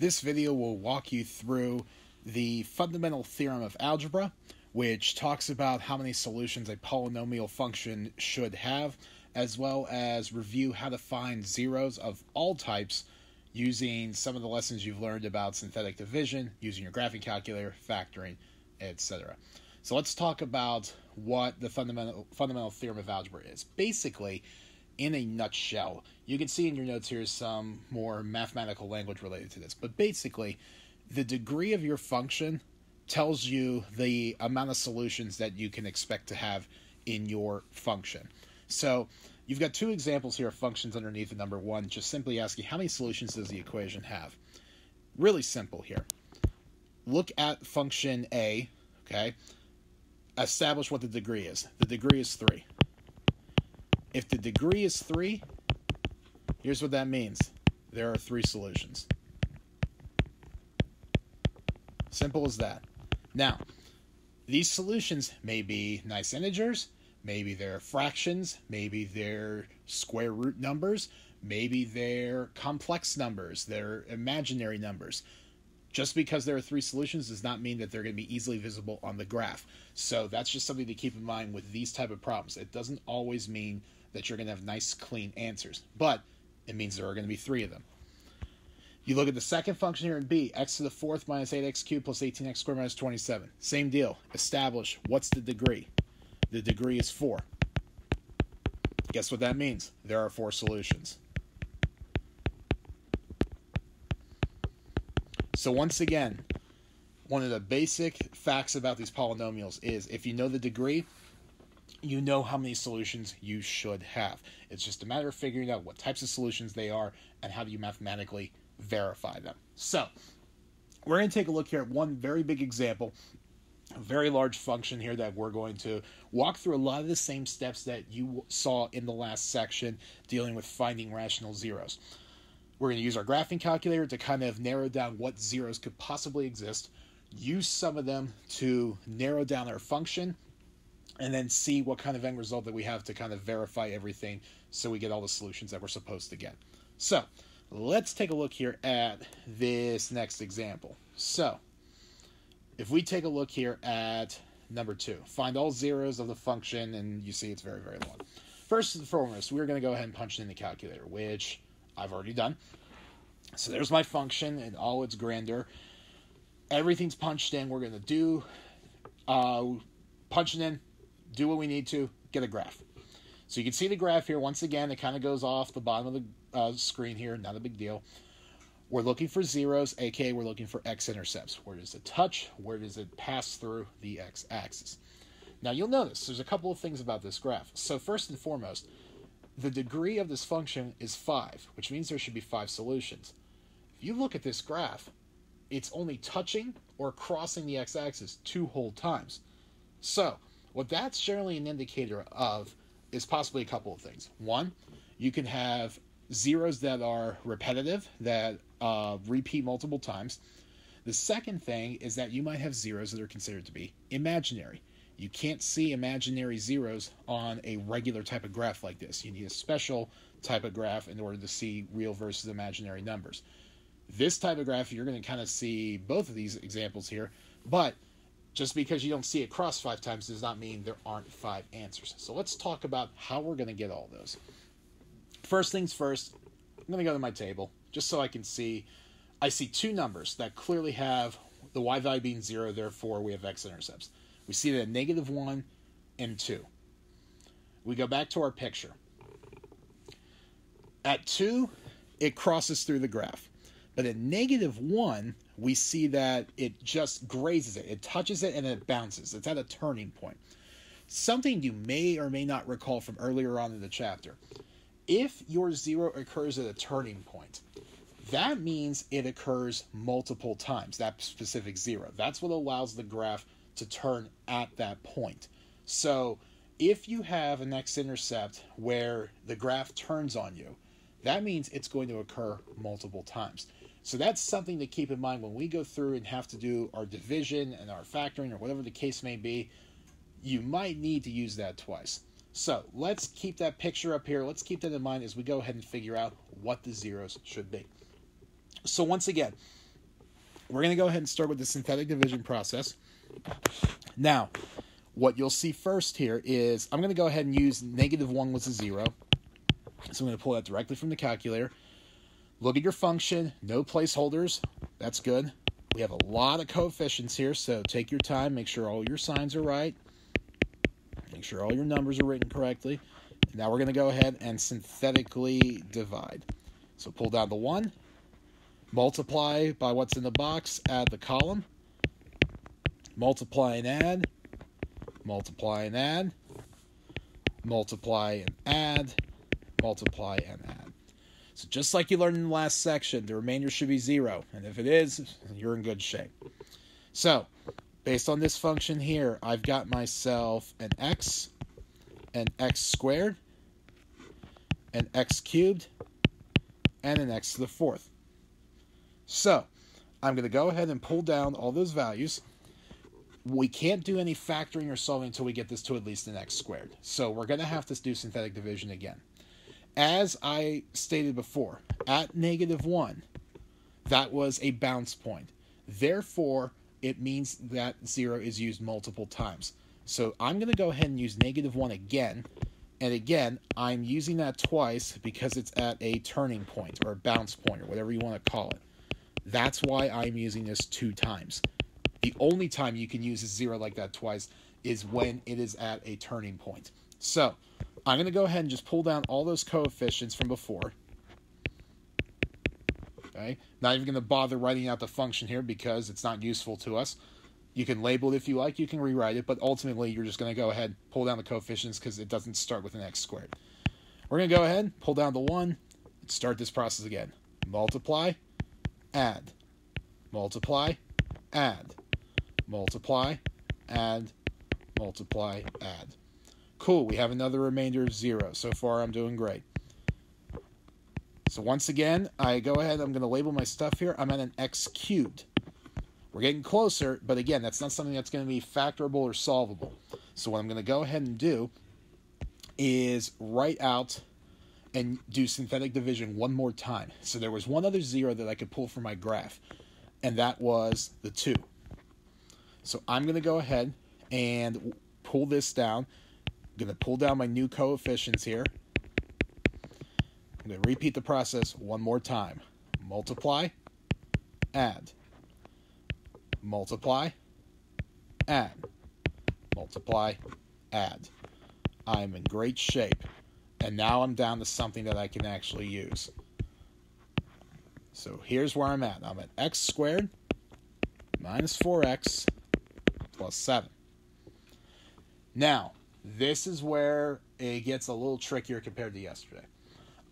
This video will walk you through the fundamental theorem of algebra, which talks about how many solutions a polynomial function should have, as well as review how to find zeros of all types using some of the lessons you've learned about synthetic division, using your graphing calculator, factoring, etc. So let's talk about what the fundamental fundamental theorem of algebra is. Basically, in a nutshell, you can see in your notes here some more mathematical language related to this, but basically, the degree of your function tells you the amount of solutions that you can expect to have in your function. So you've got two examples here of functions underneath the number one, just simply asking how many solutions does the equation have? Really simple here. Look at function A, okay? Establish what the degree is. The degree is 3. If the degree is 3, here's what that means. There are three solutions. Simple as that. Now, these solutions may be nice integers, maybe they're fractions, maybe they're square root numbers, maybe they're complex numbers, they're imaginary numbers. Just because there are three solutions does not mean that they're going to be easily visible on the graph. So that's just something to keep in mind with these type of problems. It doesn't always mean that you're going to have nice clean answers, but it means there are going to be three of them. You look at the second function here in B, x to the fourth minus 8x cubed plus 18x squared minus 27. Same deal. Establish what's the degree. The degree is 4. Guess what that means? There are four solutions. So once again, one of the basic facts about these polynomials is if you know the degree, you know how many solutions you should have. It's just a matter of figuring out what types of solutions they are and how do you mathematically verify them. So, we're going to take a look here at one very big example, a very large function here that we're going to walk through a lot of the same steps that you saw in the last section dealing with finding rational zeros. We're going to use our graphing calculator to kind of narrow down what zeros could possibly exist, use some of them to narrow down our function, and then see what kind of end result that we have to kind of verify everything so we get all the solutions that we're supposed to get. So, Let's take a look here at this next example. So, if we take a look here at number two, find all zeros of the function, and you see it's very, very long. First and foremost, we're going to go ahead and punch it in the calculator, which I've already done. So there's my function in all its grandeur. Everything's punched in. We're going to do, uh, punch it in, do what we need to, get a graph. So you can see the graph here. Once again, it kind of goes off the bottom of the uh, screen here, not a big deal. We're looking for zeros, aka we're looking for x-intercepts. Where does it touch? Where does it pass through the x-axis? Now you'll notice there's a couple of things about this graph. So first and foremost, the degree of this function is 5, which means there should be 5 solutions. If you look at this graph, it's only touching or crossing the x-axis two whole times. So, what that's generally an indicator of is possibly a couple of things. One, you can have zeros that are repetitive, that uh, repeat multiple times. The second thing is that you might have zeros that are considered to be imaginary. You can't see imaginary zeros on a regular type of graph like this. You need a special type of graph in order to see real versus imaginary numbers. This type of graph, you're going to kind of see both of these examples here, but just because you don't see it cross five times does not mean there aren't five answers. So let's talk about how we're going to get all those. First things first, I'm going to go to my table just so I can see. I see two numbers that clearly have the y value being 0, therefore we have x-intercepts. We see that negative 1 and 2. We go back to our picture. At 2, it crosses through the graph. But at negative 1, we see that it just grazes it. It touches it and it bounces. It's at a turning point. Something you may or may not recall from earlier on in the chapter if your zero occurs at a turning point, that means it occurs multiple times, that specific zero. That's what allows the graph to turn at that point. So if you have an x-intercept where the graph turns on you, that means it's going to occur multiple times. So that's something to keep in mind when we go through and have to do our division and our factoring or whatever the case may be. You might need to use that twice. So let's keep that picture up here. Let's keep that in mind as we go ahead and figure out what the zeros should be. So once again, we're going to go ahead and start with the synthetic division process. Now, what you'll see first here is I'm going to go ahead and use negative 1 was a 0. So I'm going to pull that directly from the calculator. Look at your function, no placeholders. That's good. We have a lot of coefficients here, so take your time, make sure all your signs are right. Make sure all your numbers are written correctly. Now we're going to go ahead and synthetically divide. So pull down the 1, multiply by what's in the box, add the column, multiply and add, multiply and add, multiply and add, multiply and add. So just like you learned in the last section, the remainder should be 0. And if it is, you're in good shape. So based on this function here, I've got myself an x, an x squared, an x cubed, and an x to the fourth. So, I'm going to go ahead and pull down all those values. We can't do any factoring or solving until we get this to at least an x squared. So we're going to have to do synthetic division again. As I stated before, at negative 1, that was a bounce point. Therefore, it means that 0 is used multiple times. So I'm going to go ahead and use negative 1 again and again, I'm using that twice because it's at a turning point or a bounce point or whatever you want to call it. That's why I'm using this two times. The only time you can use a zero like that twice is when it is at a turning point. So I'm going to go ahead and just pull down all those coefficients from before. Okay, not even going to bother writing out the function here because it's not useful to us. You can label it if you like, you can rewrite it, but ultimately you're just going to go ahead, pull down the coefficients because it doesn't start with an x squared. We're going to go ahead, pull down the 1, and start this process again. Multiply, add, multiply, add, multiply, add, multiply, add. Cool, we have another remainder of 0. So far I'm doing great. So once again, I go ahead, I'm going to label my stuff here. I'm at an x cubed. We're getting closer, but again, that's not something that's going to be factorable or solvable. So what I'm going to go ahead and do is write out and do synthetic division one more time. So there was one other zero that I could pull from my graph, and that was the 2. So I'm going to go ahead and pull this down. Going to pull down my new coefficients here. I'm going to repeat the process one more time. Multiply, add, multiply, add, multiply, add. I'm in great shape. And now I'm down to something that I can actually use. So here's where I'm at. I'm at x squared minus 4x plus 7. Now, this is where it gets a little trickier compared to yesterday.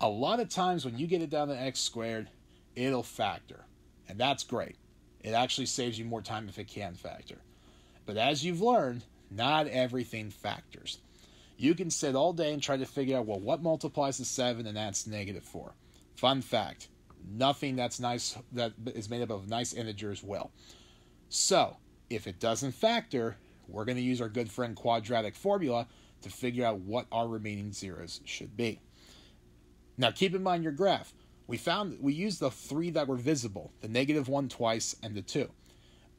A lot of times when you get it down to x squared, it'll factor. And that's great. It actually saves you more time if it can factor. But as you've learned, not everything factors. You can sit all day and try to figure out, well, what multiplies to 7 and that's negative 4. Fun fact nothing that's nice that is made up of nice integers will. So, if it doesn't factor, we're going to use our good friend quadratic formula to figure out what our remaining zeros should be. Now, keep in mind your graph. We found we used the three that were visible the negative one twice and the two.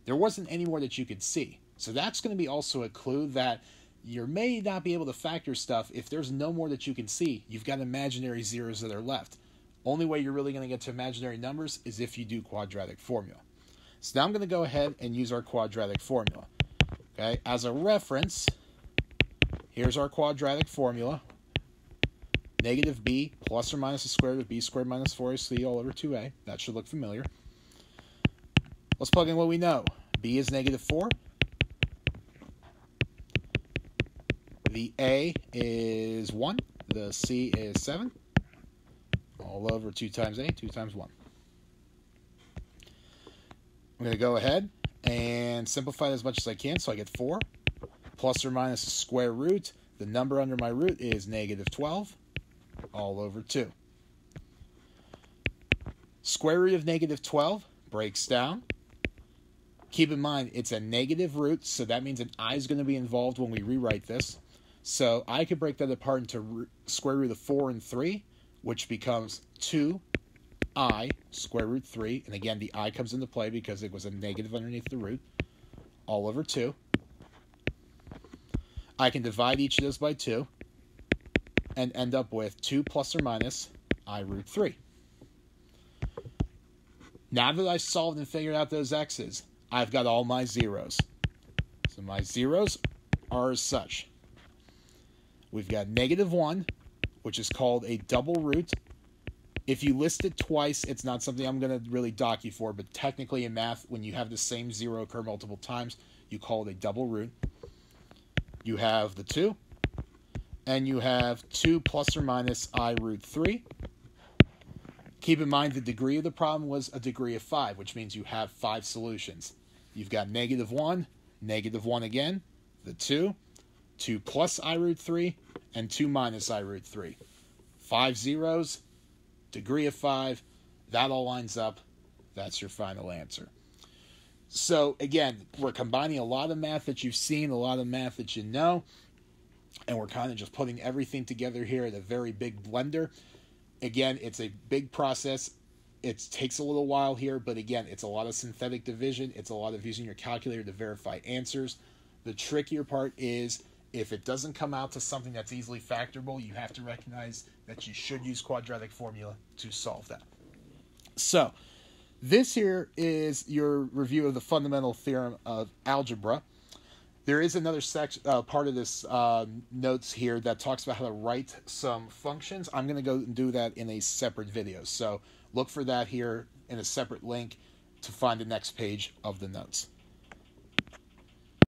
There wasn't any more that you could see. So that's going to be also a clue that you may not be able to factor stuff. If there's no more that you can see you've got imaginary zeros that are left. Only way you're really going to get to imaginary numbers is if you do quadratic formula. So now i'm going to go ahead and use our quadratic formula okay as a reference here's our quadratic formula negative b plus or minus the square root of b squared minus 4ac all over 2a. That should look familiar. Let's plug in what we know. b is negative 4. The a is 1. The c is 7. All over 2 times a, 2 times 1. I'm going to go ahead and simplify it as much as I can so I get 4 plus or minus the square root. The number under my root is negative 12 all over 2. Square root of negative 12 breaks down. Keep in mind, it's a negative root, so that means an i is going to be involved when we rewrite this. So I could break that apart into square root of 4 and 3, which becomes 2 i square root 3, and again, the i comes into play because it was a negative underneath the root, all over 2. I can divide each of those by 2 and end up with 2 plus or minus i root 3. Now that I've solved and figured out those x's, I've got all my zeros. So my zeros are as such. We've got negative 1, which is called a double root. If you list it twice, it's not something I'm going to really dock you for, but technically in math, when you have the same zero occur multiple times, you call it a double root. You have the 2, and you have 2 plus or minus i root 3. Keep in mind the degree of the problem was a degree of 5, which means you have 5 solutions. You've got negative 1, negative 1 again, the 2, 2 plus i root 3, and 2 minus i root 3. Five zeros, degree of 5, that all lines up. That's your final answer. So, again, we're combining a lot of math that you've seen, a lot of math that you know, and we're kind of just putting everything together here at a very big blender. Again, it's a big process. It takes a little while here, but again, it's a lot of synthetic division. It's a lot of using your calculator to verify answers. The trickier part is if it doesn't come out to something that's easily factorable, you have to recognize that you should use quadratic formula to solve that. So, this here is your review of the fundamental theorem of algebra. There is another section, uh, part of this uh, notes here that talks about how to write some functions. I'm going to go and do that in a separate video. So look for that here in a separate link to find the next page of the notes.